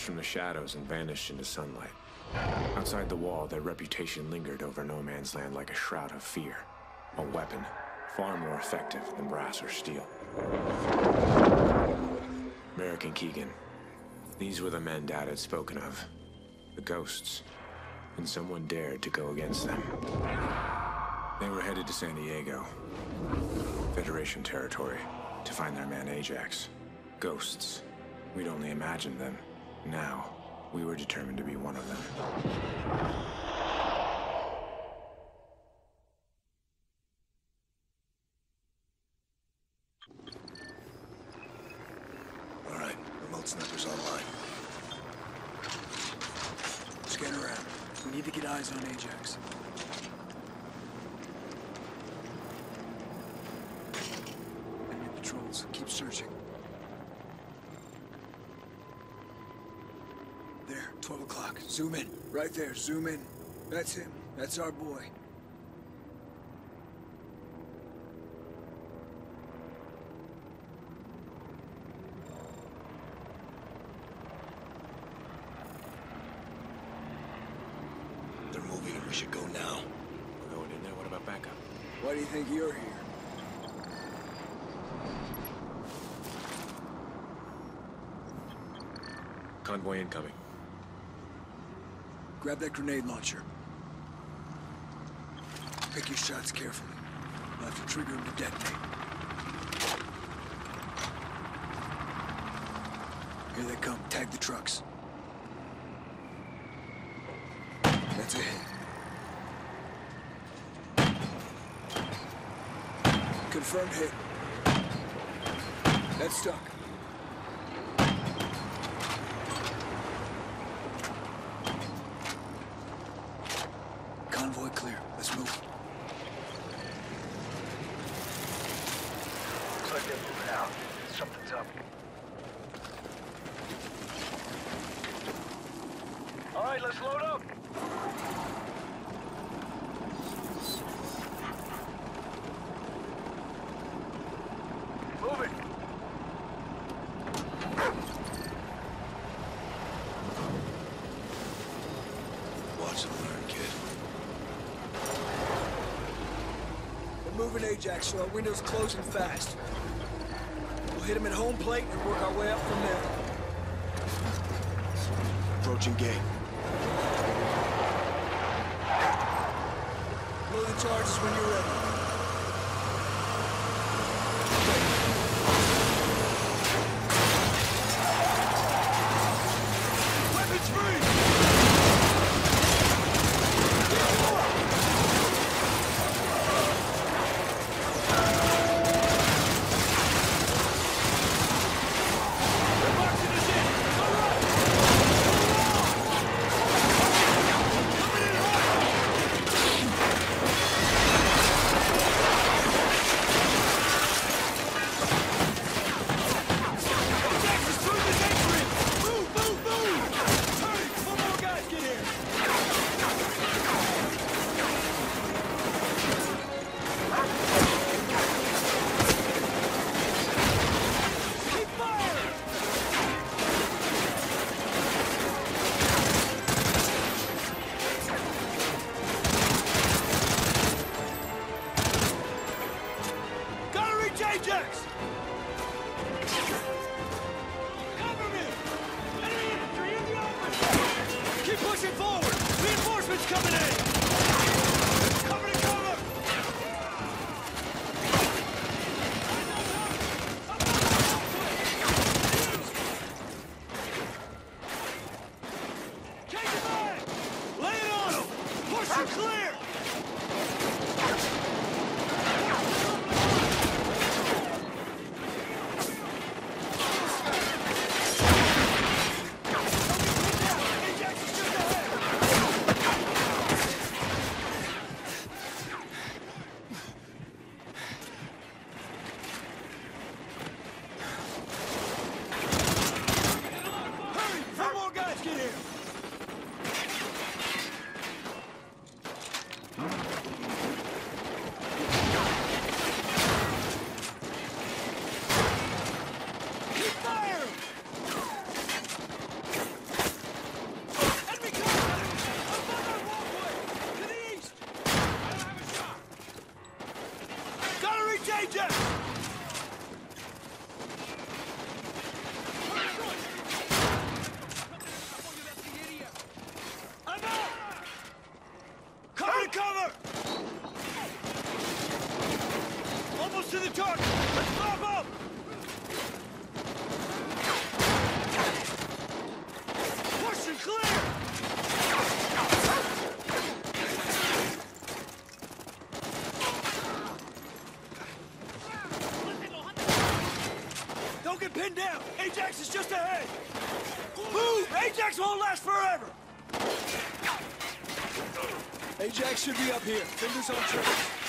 emerged from the shadows and vanished into sunlight. Outside the wall, their reputation lingered over no man's land like a shroud of fear. A weapon, far more effective than brass or steel. Merrick and Keegan. These were the men Dad had spoken of. The ghosts. And someone dared to go against them. They were headed to San Diego, Federation territory, to find their man Ajax. Ghosts. We'd only imagined them. Now, we were determined to be one of them. Sniper's online. Scan around. We need to get eyes on Ajax. Enemy patrols. Keep searching. There, 12 o'clock. Zoom in. Right there, zoom in. That's him. That's our boy. They're moving and we should go now. We're going in there. What about backup? Why do you think you're here? Convoy incoming. Grab that grenade launcher. Pick your shots carefully. We'll have to trigger him to detonate. Here they come. Tag the trucks. That's a hit. Confirmed hit. That's stuck. Convoy clear. Let's move. Looks like out. Something's up. All right, let's load up. Move it. Watch and learn, kid. We're moving Ajax, so our window's closing fast. Hit him at home plate and work our way up from there. Approaching gate. Blow the charges when you're ready. Pushing forward! Reinforcements coming in! Cover to cover! Change your mind! Lay it on them! Push and clear! Ajax is just ahead! Ajax won't last forever! Ajax should be up here. Fingers on triggers.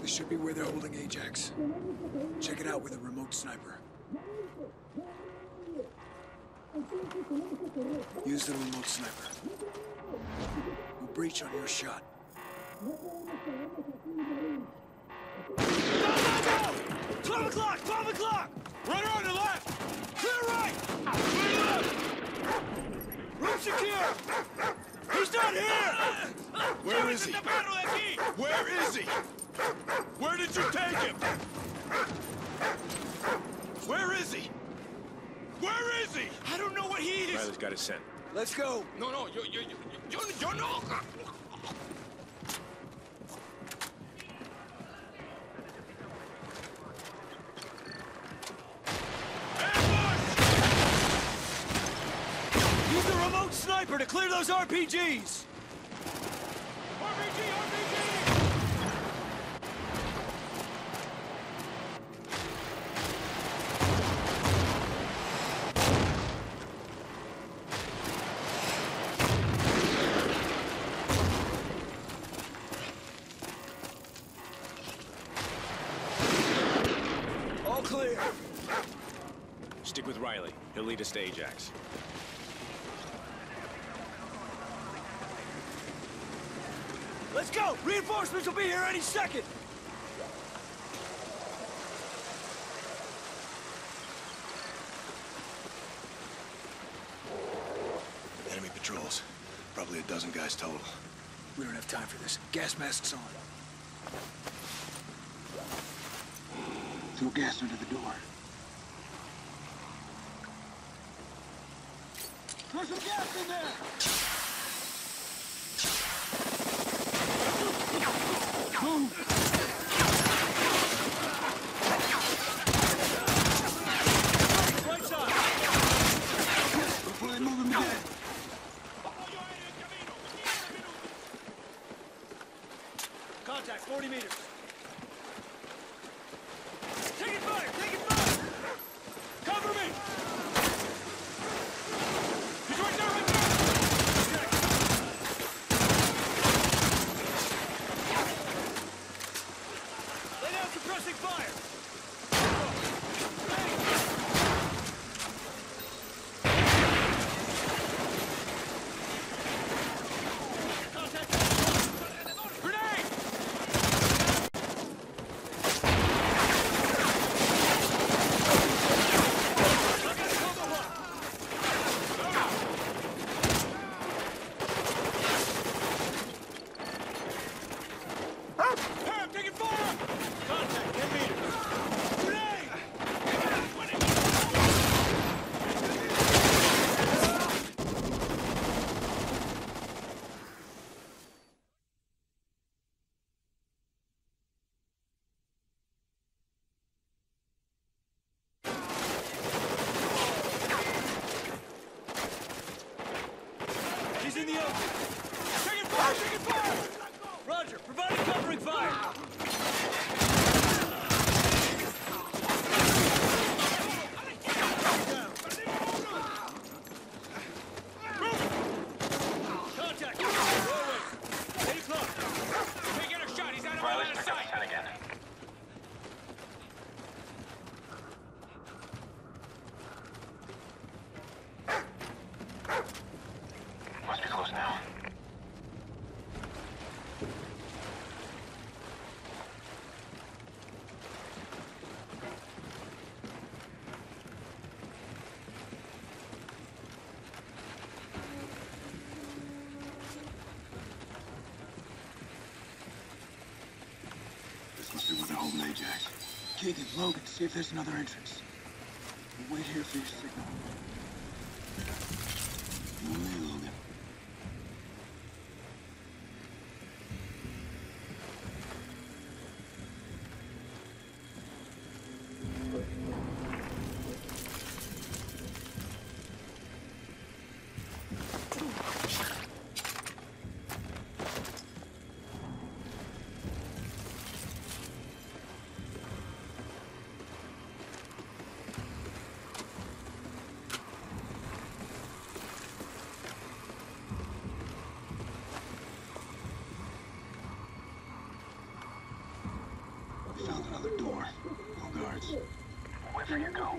This should be where they're holding Ajax. Check it out with a remote sniper. Use the remote sniper. We'll breach on your shot. Go, go, go! 12 o'clock! 12 o'clock! Runner on the left! Clear right! Clear left! Room secure! He's not here! Where is he? Where is he? Where did you take him? Where is he? Where is he? I don't know what he is! Riley's got his scent. Let's go. No, no, yo, yo, yo, yo, yo no. Use the remote sniper to clear those RPGs! RPG, RPG! All clear. Stick with Riley. He'll lead us to Ajax. Let's go! Reinforcements will be here any second! Enemy patrols. Probably a dozen guys total. We don't have time for this. Gas masks on. Throw gas under the door. Throw some gas in there! Right side! Before they move him dead. Contact, 40 meters. Taking fire! Taking fire! Cover me! He's right there, right there! Check. Lay down suppressing fire! Contact! Grenade! Hey, I'm taking fire! Contact, 10 meters. Grenade! He's in the open. Taking fire! Taking fire! Roger, providing covering fire! Contact! Doorway! Eight o'clock! Can't get a shot, he's out of my line of sight! Must be close now. This must be Ajax. Keegan, Logan, see if there's another entrance. Wait here for your signal. Another door. No guards. Wherever you go.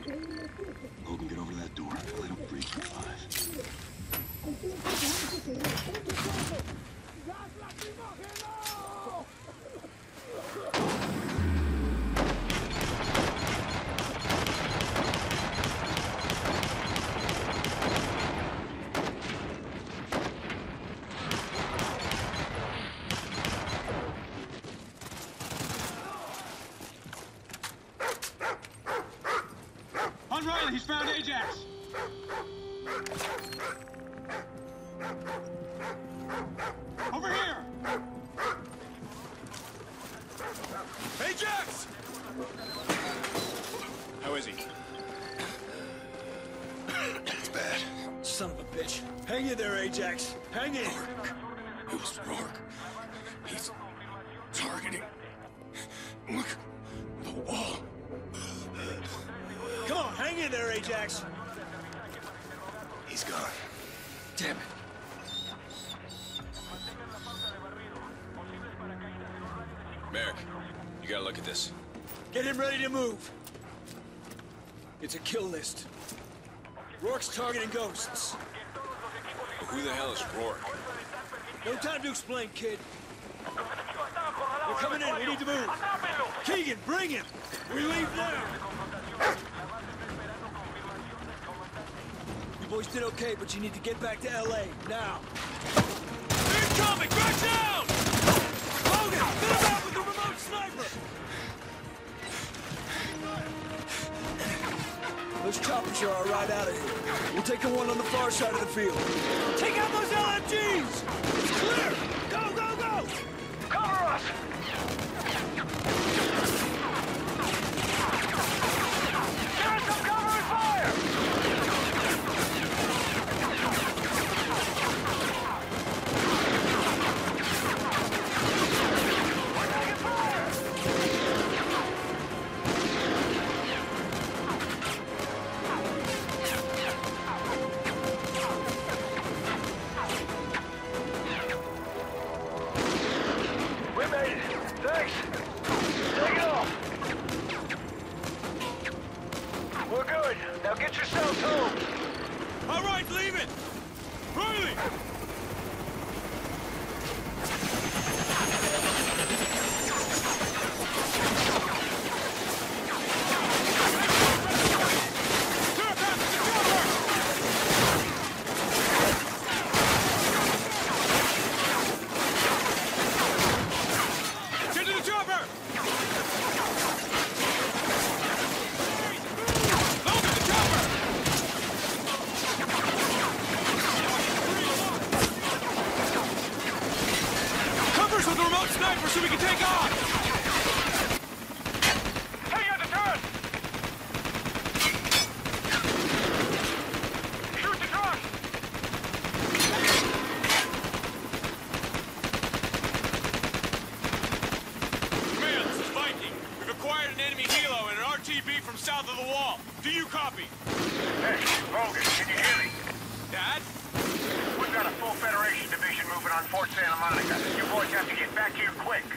Logan, get over to that door. Light up breach for five. On Riley, he's found Ajax! Over here! Ajax! How is he? It's bad. Son of a bitch. Hang in there, Ajax. Hang in. It was Rorke. He's targeting. Look, the wall. Come on, hang in there, Ajax. He's gone. Damn it. Merrick, you gotta look at this. Get him ready to move. It's a kill list. Rorke's targeting ghosts. Who the hell is Rorke? No time to explain, kid. They're coming in. We need to move. Keegan, bring him. We leave now. Boys did okay, but you need to get back to L.A. now. Incoming! Back down! Logan, get him out with the remote sniper. Those choppers are all right out of here. We'll take the one on the far side of the field. Take out those LMGs! It's clear! Get yourselves home. All right, leave it! Riley! Get to the chopper! Logan, the chopper! Covers with the remote sniper so we can take off! Take out the turret! Shoot the truck! Command, this is Viking. We've acquired an enemy helo and an RTB from south of the wall. Do you copy? Hey, Logan, can you hear me? Dad? We've got a full Federation division moving on Fort Santa Monica. You boys have to get back here quick.